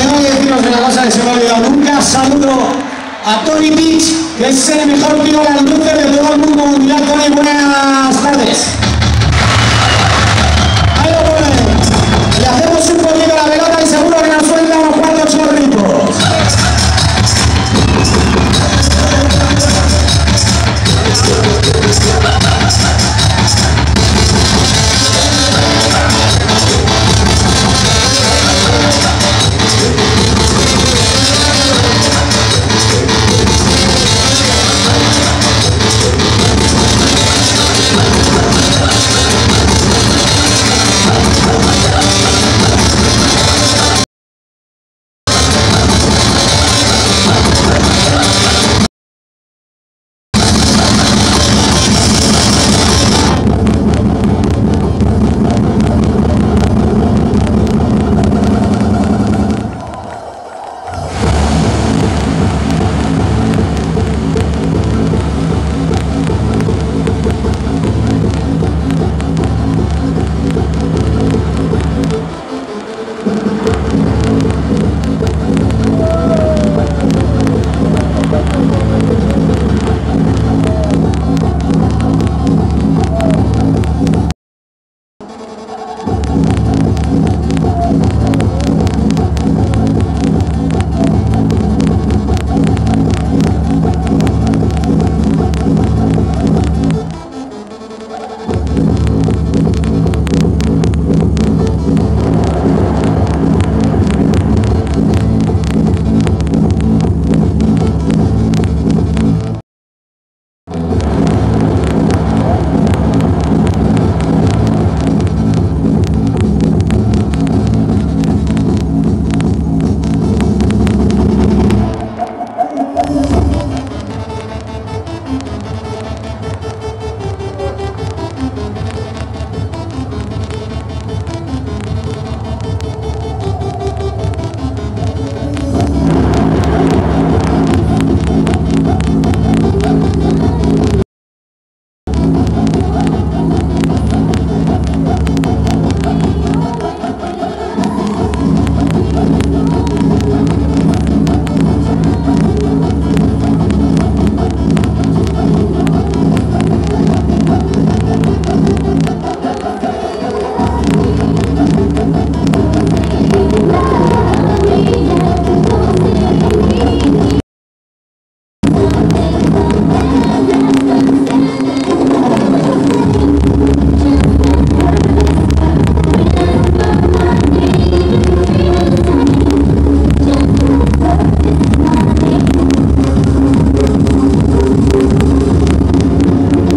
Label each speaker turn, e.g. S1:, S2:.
S1: tengo que deciros una cosa que se me ha olvidado. Nunca saludo a Tony Pitch, que es el mejor tiro de de todo el mundo mundial. Tony, buenas tardes.